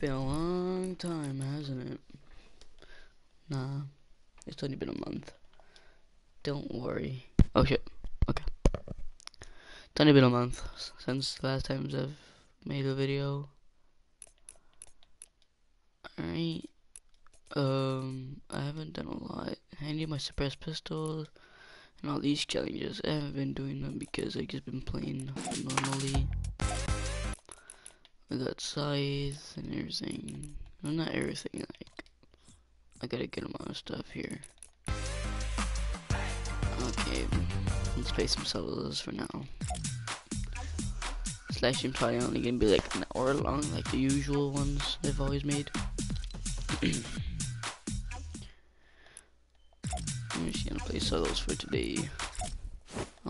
been a long time, hasn't it? Nah, it's only been a month. Don't worry. Oh shit. Okay. It's only been a month since the last times I've made a video. Alright. Um, I haven't done a lot. I need my suppressed pistols and all these challenges. I haven't been doing them because I've just been playing normally. I got scythe and everything. Well, not everything, like, I got a good amount of stuff here. Okay, let's play some solos for now. Slash is probably only gonna be like an hour long, like the usual ones they've always made. I'm just gonna play solos for today.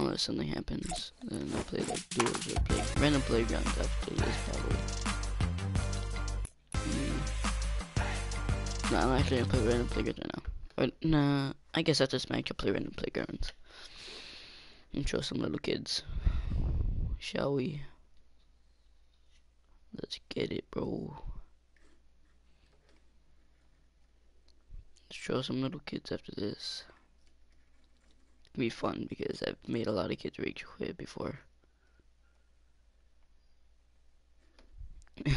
Unless something happens, then I'll play like duos or play random playgrounds after this probably. Mm. No, I'm actually gonna play random playgrounds right now. Or, nah, I guess after match I'll play random playgrounds. And show some little kids. Shall we? Let's get it, bro. Let's show some little kids after this be fun because I've made a lot of kids rage quit before.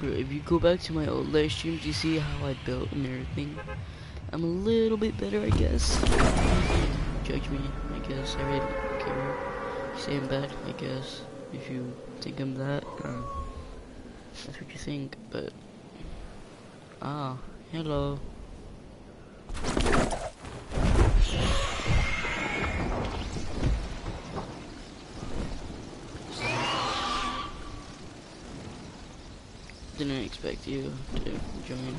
If you go back to my old live streams, you see how I built and everything. I'm a little bit better, I guess. Judge me, I guess. I really same bed, I guess. If you think I'm that, um, that's what you think, but... Ah, hello. Didn't expect you to join.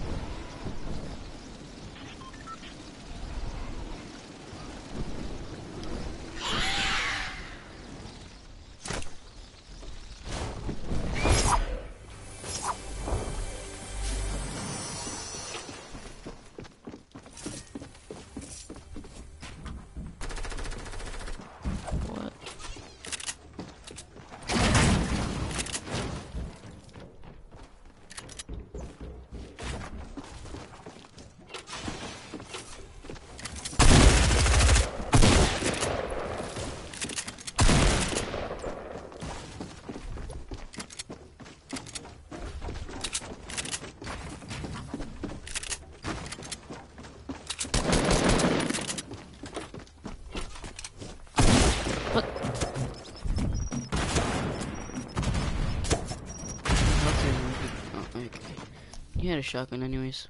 He had a shotgun anyways.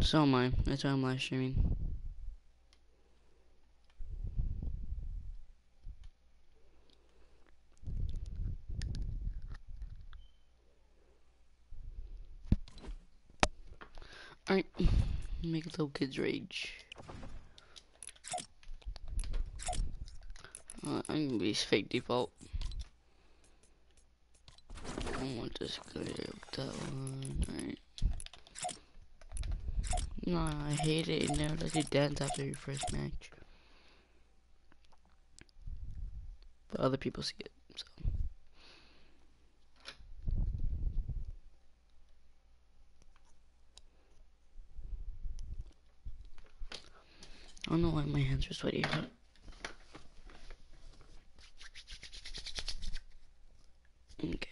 So am I. That's why I'm live streaming. Alright, make little kids rage. Uh, I'm gonna be fake default. I want this clear that one, right? Nah, I hate it. It never lets you dance after your first match. But other people see it, so. I don't know why my hands are sweaty. Okay.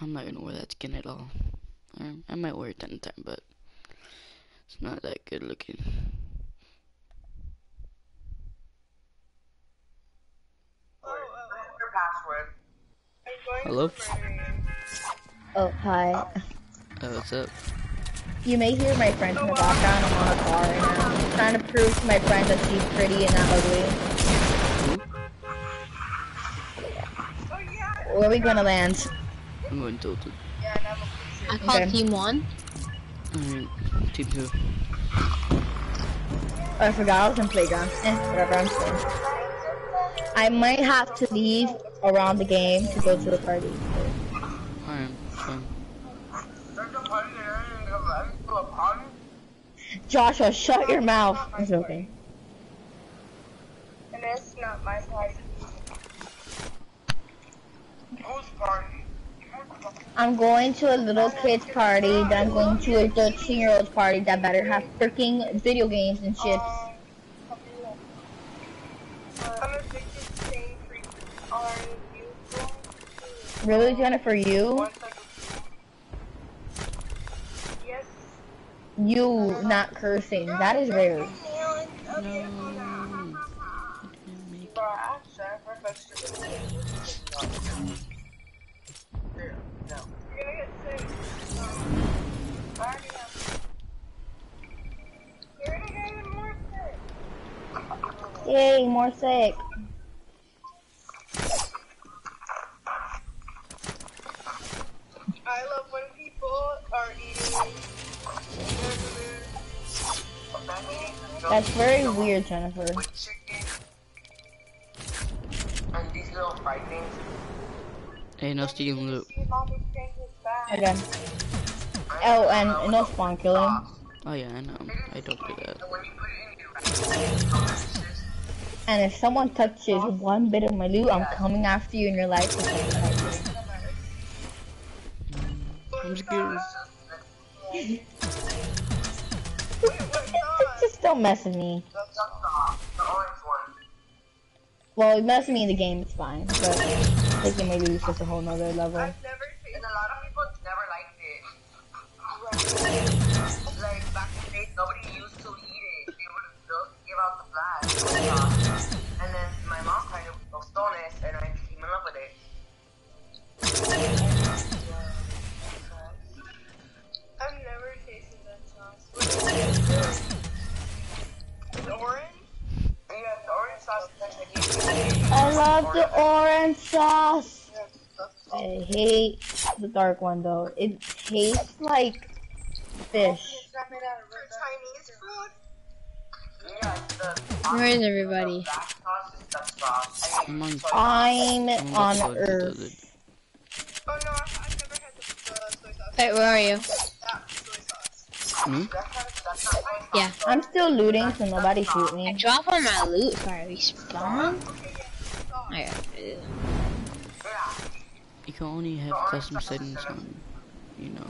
I'm not gonna wear that skin at all. I might wear it time, but it's not that good looking. Hello? Oh, hi. Oh, what's up? You may hear my friend in the background. I'm on a car right now. I'm trying to prove to my friend that she's pretty and not ugly. Where are we gonna land? I'm going tilted. I call Okay. team one. Alright, team two. Oh, I forgot I was in playground. Eh, whatever, I'm staying. I might have to leave around the game to go to the party. Alright, fine. Joshua, shut your mouth. It's okay. And it's not my party. Whose party? I'm going to a little kid's party, then I'm going to a 13 year old's party that better have freaking video games and shit. Um, I'm addicted to staying free. Are you going to Really, Jennifer, you? You not cursing. That is rare. No. I didn't make Bro, I'm sorry for vegetables. You're gonna get sick. I already have. You're gonna get even more sick. Yay, more sick. I love when people are eating. That's very weird, Jennifer. and these little. Hey, no stealing loot. See mommy thing is bad. Again. Oh, and no spawn killing. Oh yeah, I know. I don't do that. And when you put it in your rice, And if someone touches one bit of my loot, I'm coming after you in your life. I'm scared. Don't mess with me. Well, mess with me in the game, it's fine. But taking my loot is just a whole nother level. I've never And a lot of people never liked it. Like back in the days, nobody used to eat it. They would just give out the. I love the orange sauce. I hate the dark one though. It tastes like fish. It's not made out of For Chinese food? Yeah, the Where is everybody? black sauce is the sauce. I I'm on. I'm I'm on about to go Earth. tilted. Oh no, I've, I've never had the, the soy sauce. Wait, where are you? That soy sauce. Me? That's not, that's not soy sauce. Yeah. I'm still looting, so nobody shoot I me. drop on my loot if I respawn. Okay, yeah, sauce. Okay. Yeah. You can only have custom settings on, you know,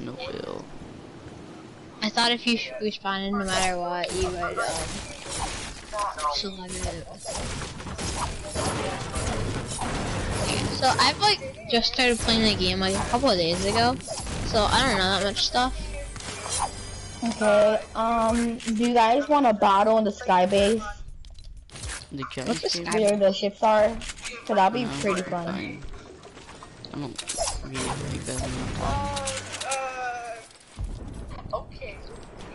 no fail. I thought if you responded no matter what, you would um, select it. So I've like just started playing the game like a couple of days ago, so I don't know that much stuff. Okay, um, do you guys want to battle in the sky base The What's giant this game? guy? where the ships are? Cause that'd be No, pretty fun. fine. I don't really like that enough. Uh, okay.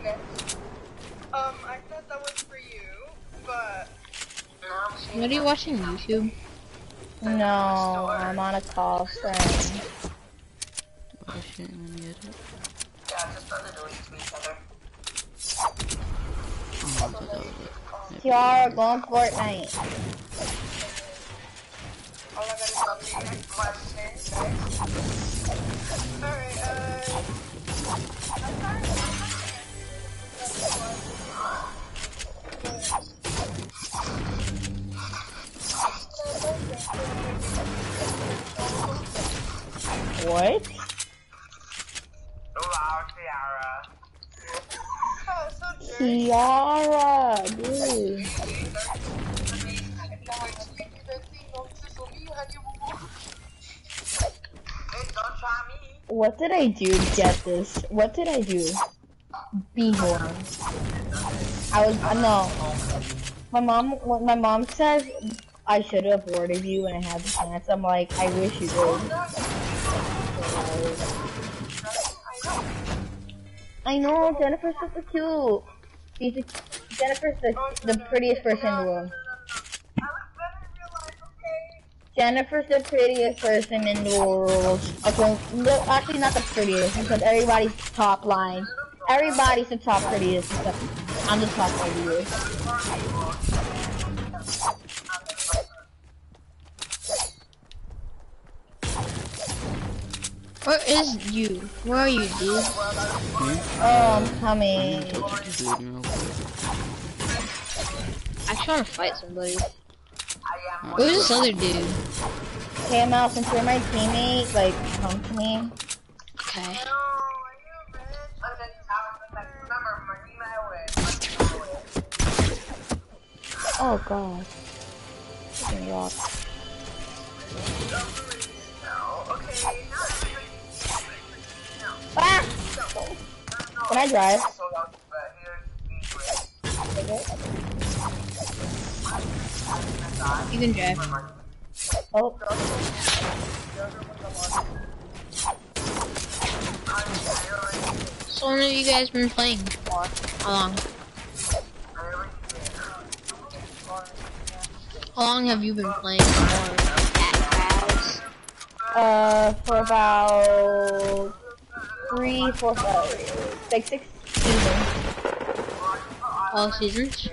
Next. Um, I thought that was for you, but What are you watching YouTube? No, I'm on a call friend. Oh shit, let me get it. Yeah, just let it do it to each other. Oh, I thought that was it. Kiara, go on Fortnite. all I gotta So, the next. Alright, uh. What? Wow, Tiara. Oh, so dirty. Kiara, dude. What did I do to get this? What did I do? B-horn. I was, uh, no. My mom, my mom says I should have warded you when I had the chance, I'm like, I wish you did. I know, Jennifer's super cute. The, Jennifer's the, the prettiest person in the world. Jennifer's the prettiest person in the world. Okay, no, actually not the prettiest because everybody's top line. Everybody's the top prettiest. I'm the top prettiest. Where is you? Where are you, dude? Oh, I'm coming. Dude, real quick. I actually want to fight somebody. Who's this other dude? KML, since you're my teammate, like, come to me. Okay. Oh god. you rich? Ah! Can I drive? So long, but here's the You can drive. Oh, So when have you guys been playing for? How long? How long have you been playing for? Uh, for about three, four, five, like six seasons. All seasons?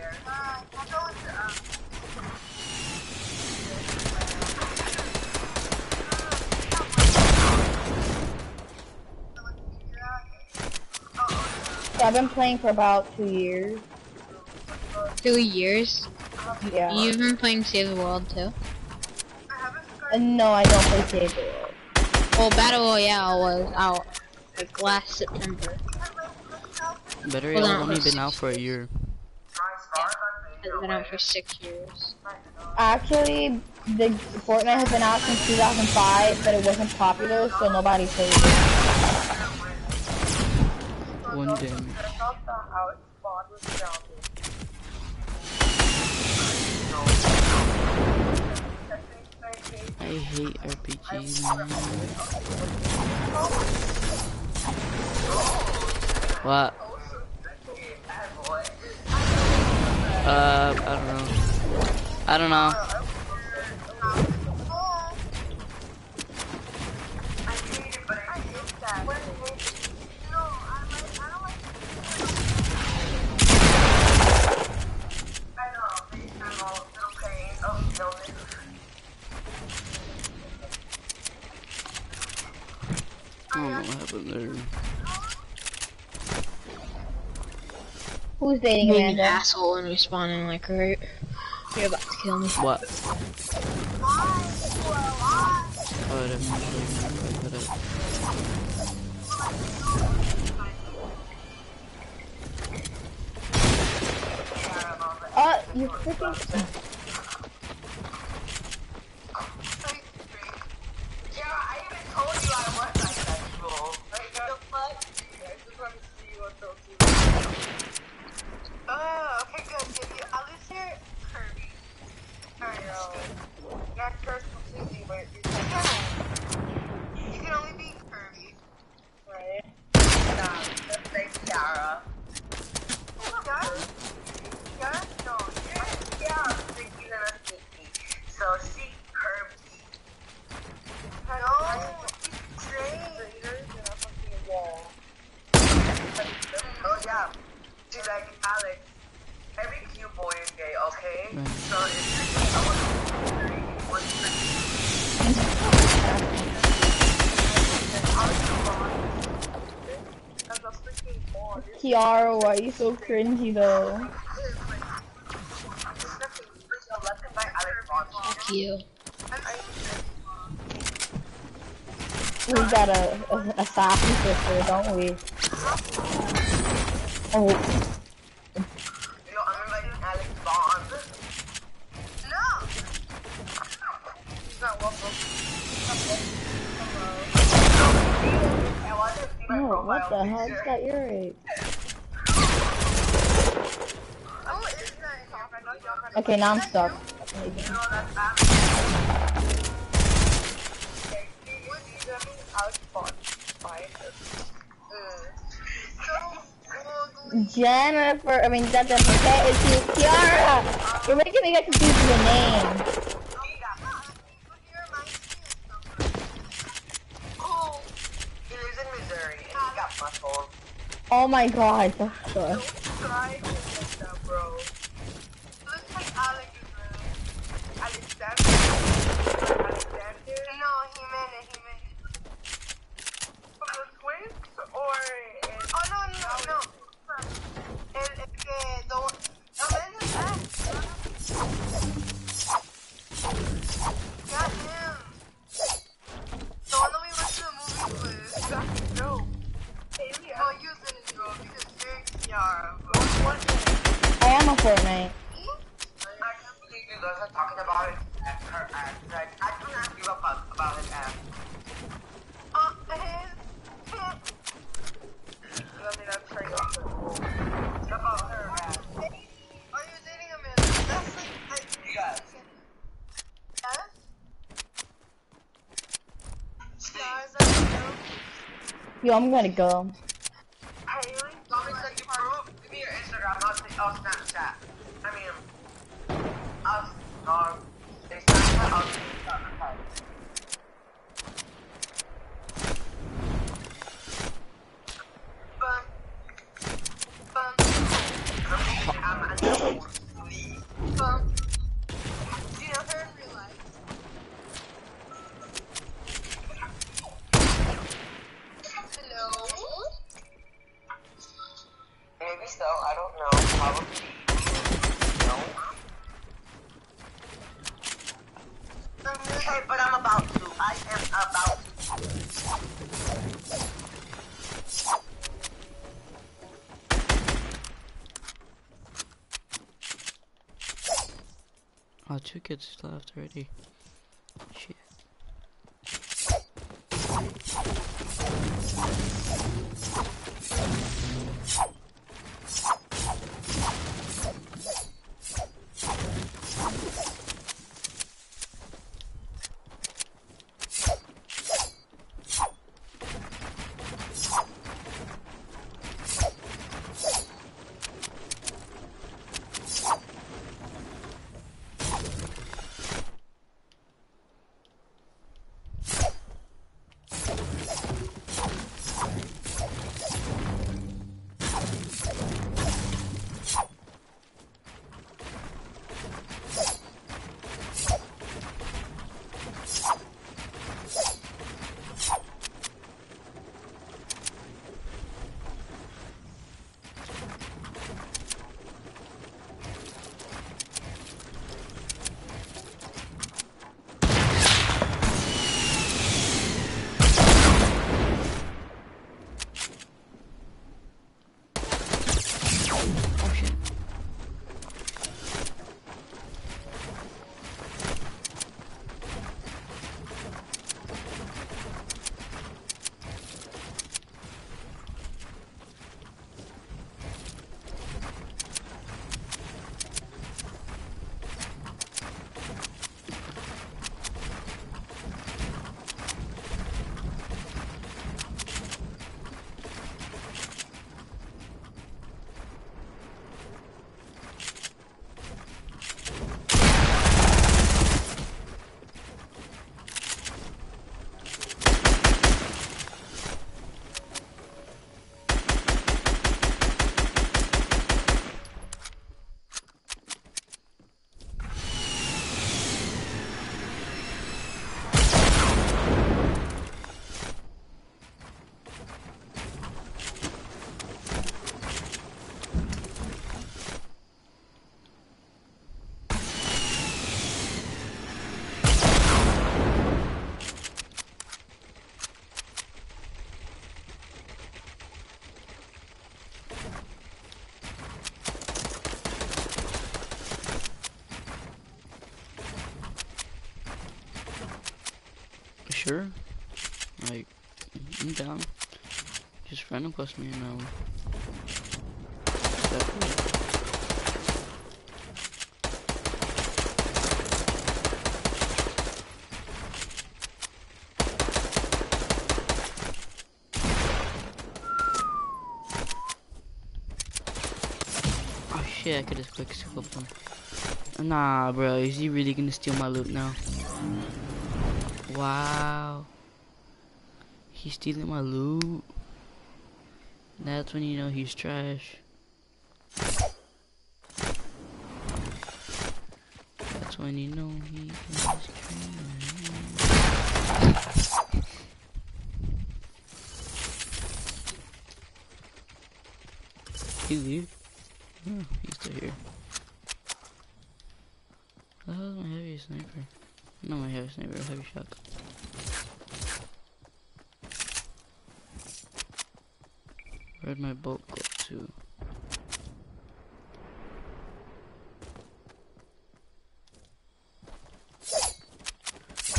So I've been playing for about two years. Two years? Yeah. You've been playing Save the World too? Uh, no, I don't play Save the World. Well, Battle Royale was out like last September. Better Hold y'all only been out for a year. It's been out for six years. Actually, the Fortnite has been out since 2005, but it wasn't popular, so nobody played it. One damage. I hate RPGs, man. What? Uh, I don't know. I don't know. I don't know what happened there. Who's dating Being an asshole and responding like, right, you're about to kill me. What? Oh, I put it. Uh, you freaking. Yeah, I even told you I was bisexual. Like, the fuck? I just want to see what they'll do. Oh, okay, good. Did you, at least you're curvy. I know. Not curved completely, but you're curvy. You can only be curvy. Right? Nah, just like Yara. Yara? Yara? No, Yara. Yara, Stinky than a stinky. So she curvy. No, it's great. Oh yeah, she's like Alex. Every cute boy is gay, okay? Right. So if I was what's As a freaking boy, Kiara, why are you so cringy though? Fuck you. We got a, a, a sassy sister, don't we? Oh, Okay, now I'm stuck. Jennifer, I mean, that's okay, that is it's you, Kiara! You're making me get confused with the name. Oh my god, that's good. I'm gonna go. Two kids left already. Like, I'm down. Just run across me and um, I'll... Oh shit, I could just quick scope him. Nah, bro, is he really gonna steal my loot now? Wow. He's stealing my loot. That's when you know he's trash. That's when you know he is trash. he leave? Oh, he's still here. That was my heavy sniper. Not my heavy sniper, heavy shotgun. Where'd my boat go to?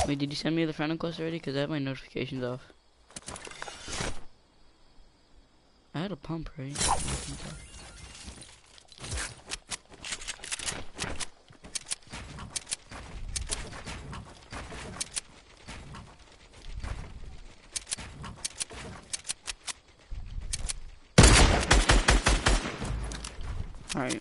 Wait, did you send me the friend request already? Cause I have my notifications off. I had a pump, right? I think so. Alright.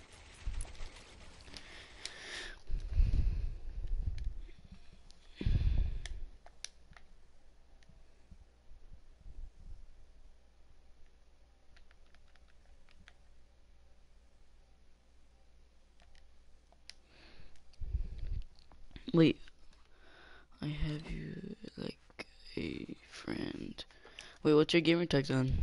Wait. I have you like a friend. Wait, what's your gamer tag on?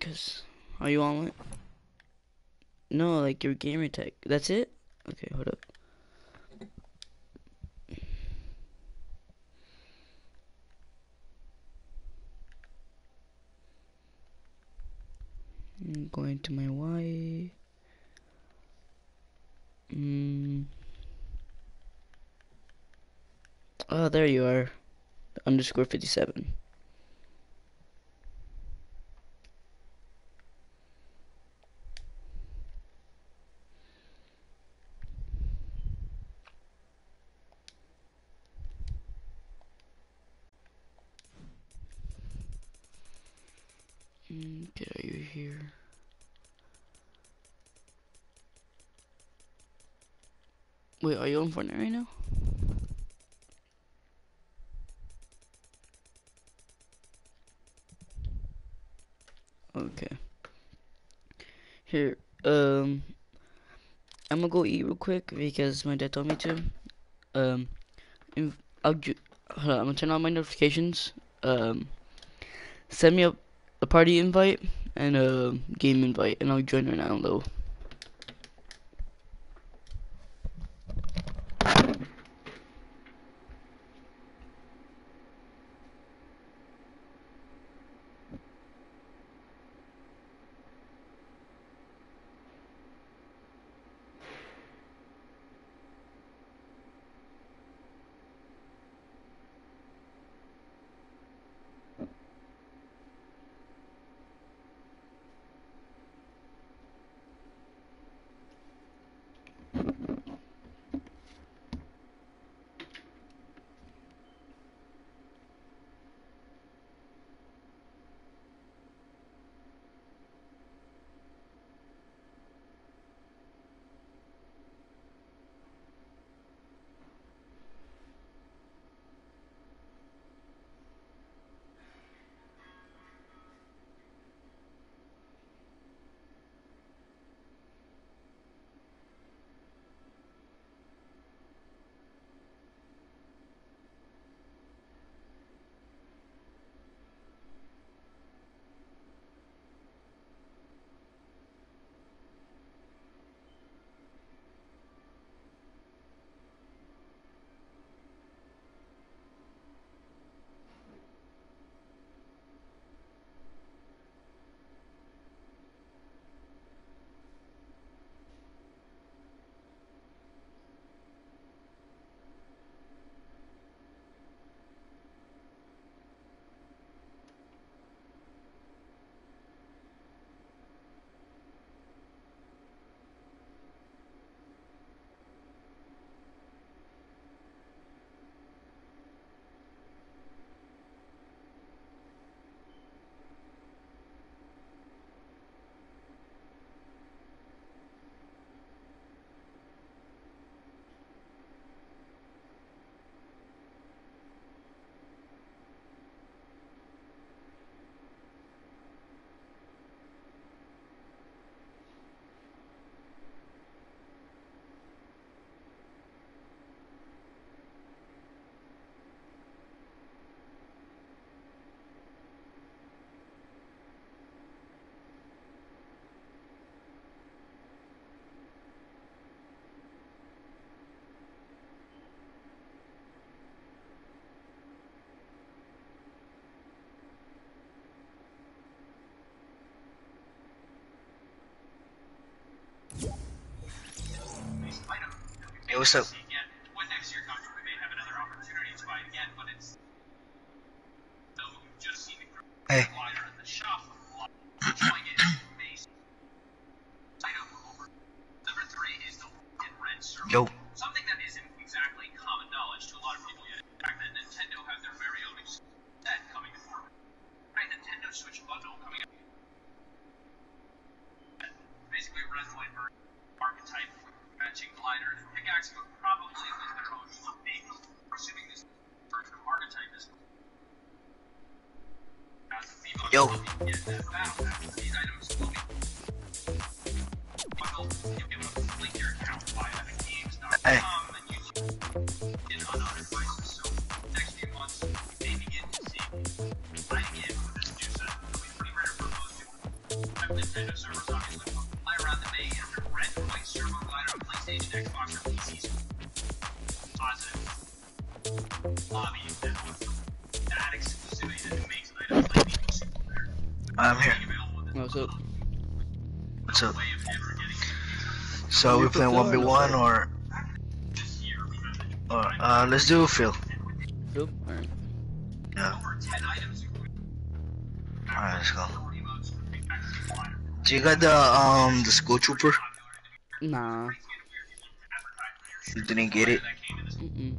Cause are you on it? No, like your gamer tag. That's it? Okay, hold up. I'm going to my Y. Mm. Oh, there you are. Underscore 57. Get are you here? Wait, are you on Fortnite right now? Okay. Here, um, I'm gonna go eat real quick because my dad told me to. Um, I'll hold on, I'm gonna turn on my notifications. Um, send me a party invite and a game invite, and I'll join right now though. In red circle. Yo. Something that isn't exactly common knowledge to a lot of people yet. The fact that Nintendo has their very own set coming to form. Right, Nintendo Switch bundle coming up. Basically, red and white version archetype matching glider and pickaxe, but probably with their own name. Assuming this version of archetype is. As a female, Yo. Get Lobby and with that exclusivity that makes items like these super rare. I'm here. Being available with What's up? What's up? way of ever getting So we playing one v one or this year. We have the or uh let's do Phil. Phil? Alright. Yeah. over 10 items including Alright, let's go. emotes, pickaxes, and glider. Do you got the um the Skull Trooper? Nah. You didn't get it. That came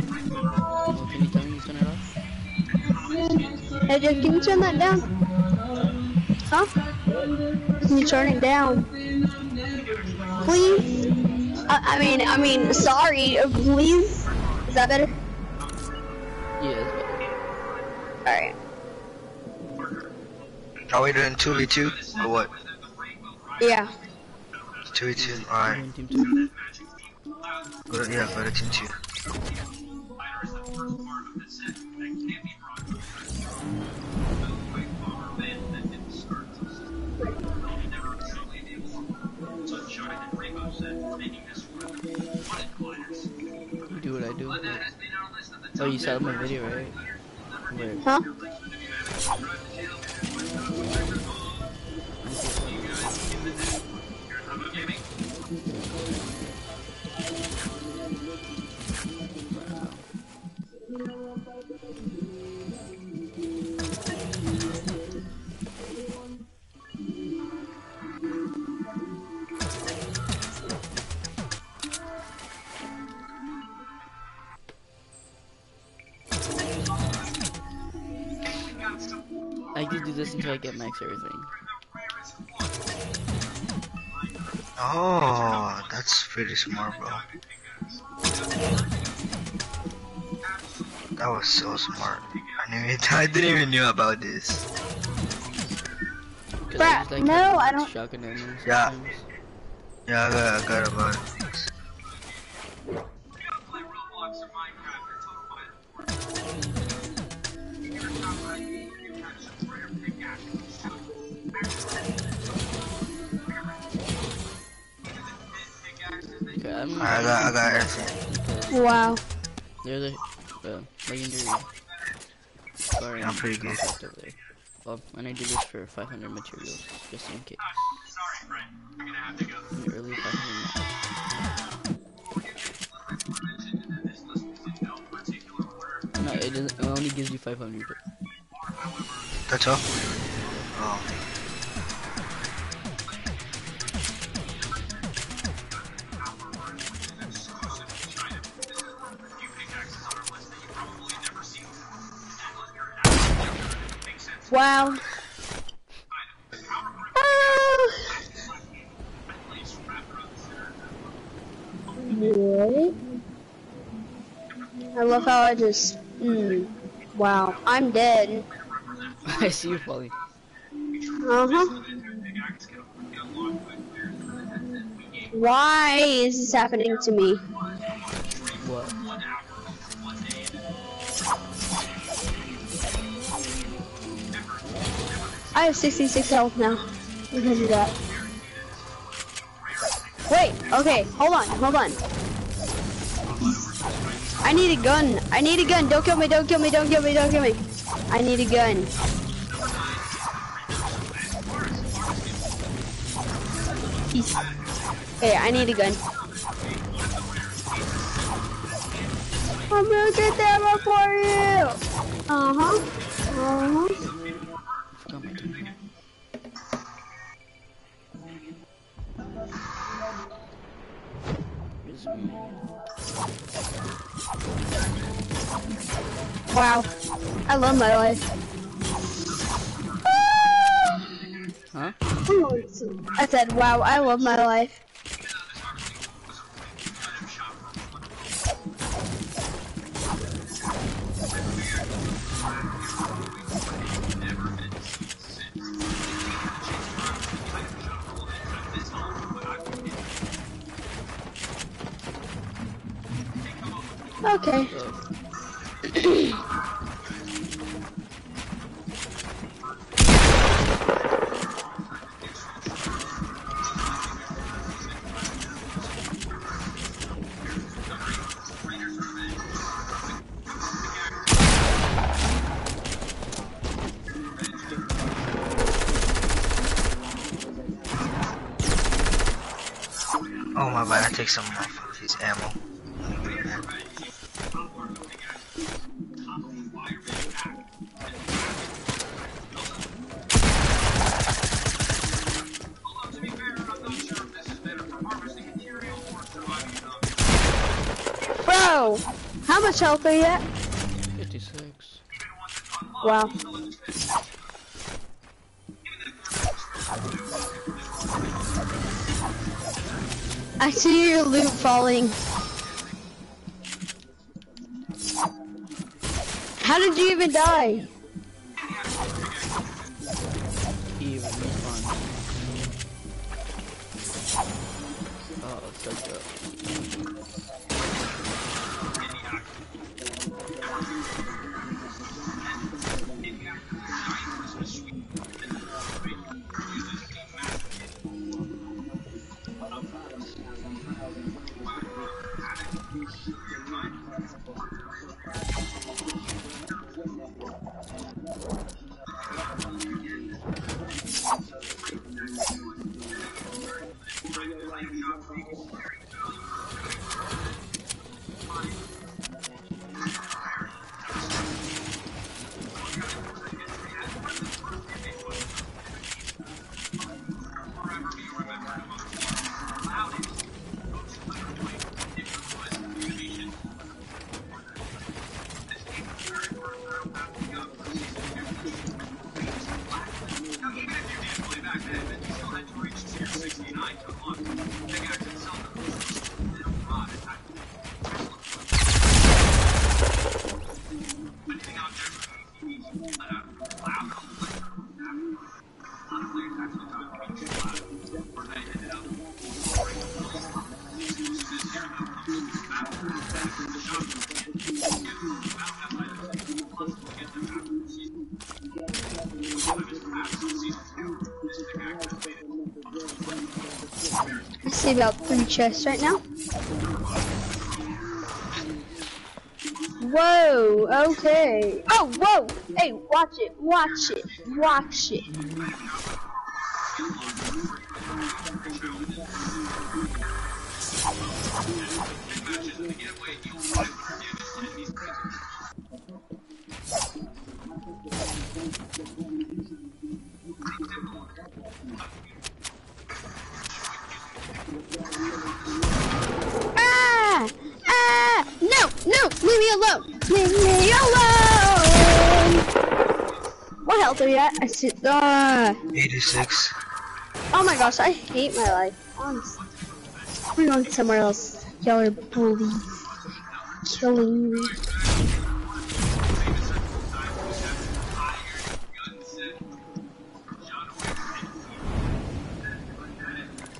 Can you turn that down? Huh? Can you turn it down? Please? I, I mean, I mean, sorry, please? Is that better? Yeah, better. Alright. Are we doing 2v2 or what? Yeah. 2v2, alright. Mm-hmm. Yeah, better team 2. Oh, you saw my video, right? Where? Huh? This until I get max everything. Oh, that's pretty smart, bro. That was so smart. I knew it. I didn't even knew about this. Bruh, like no, I don't- Yeah. Yeah, I got, I got about things. I'm, Alright, I got, I got everything. Wow. They're the uh, legendary. Sorry, I'm pretty good. Over there. Well, and I do this for 500 materials, just in case. Sorry, Brent. You're gonna have to go. The early 500. This list was in no particular order. No, it doesn't. It only gives you 500. That's all? Oh. Wow. Oh. What? I love how I just. Mm, wow. I'm dead. I see you falling. Uh huh. Why is this happening to me? I have 66 health now. Because of that. Wait, okay, hold on, hold on. I need a gun. I need a gun. Don't kill me, don't kill me, don't kill me, don't kill me. I need a gun. Hey, I need a gun. I'm gonna get for you. Uh-huh. Uh huh. Wow. I love my life. Huh? I said, wow, I love my life. Okay. Oh my god, I take some off of his ammo. Health are you at? 56. Wow. I see your loot falling. How did you even die? あ。Chests right now. Whoa, okay. Oh, whoa! Hey, watch it, watch it, watch it. Alone! Leave me alone! What health are you at? I see. Ah! 86. Oh my gosh, I hate my life. Honestly. We're going somewhere else. Y'all are bullies. Killing me.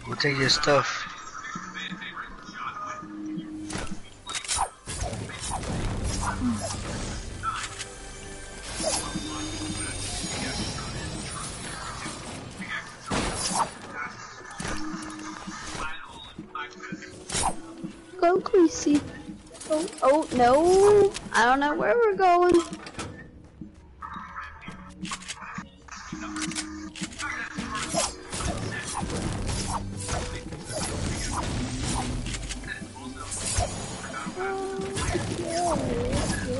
We'll take your stuff. No, I don't know where we're going. Oh, yeah,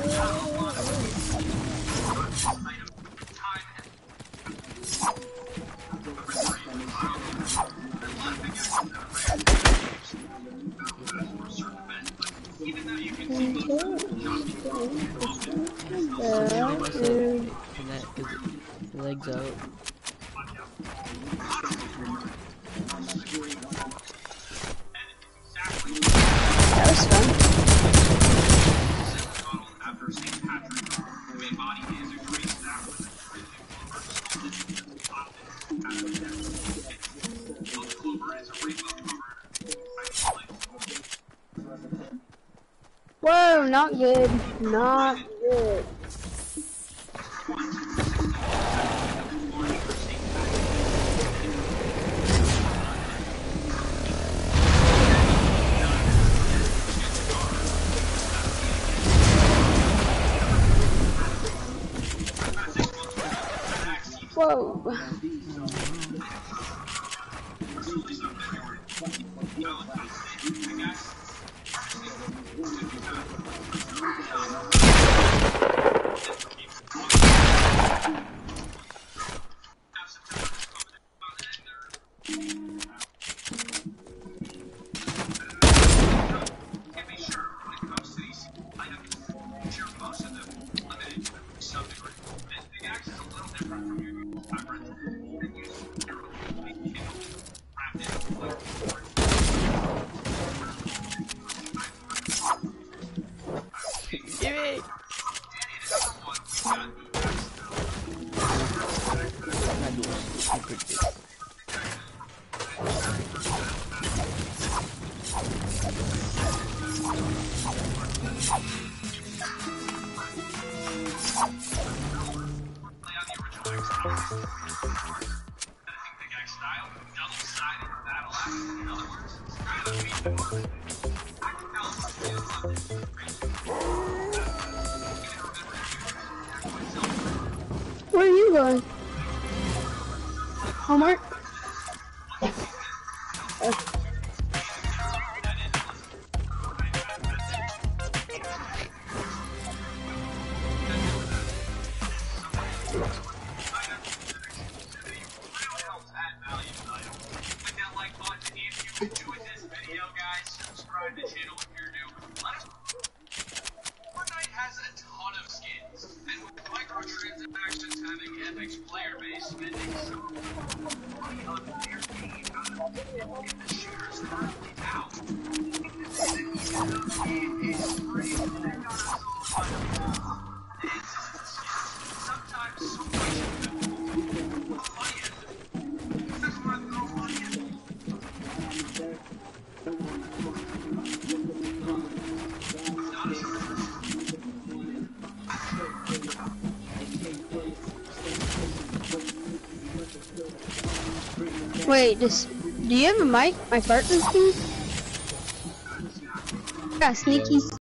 yeah. There. Legs out. no, not good. Not good. Whoa. one. Hallmark? This. Do you have a mic? My partner's thing? Got sneaky.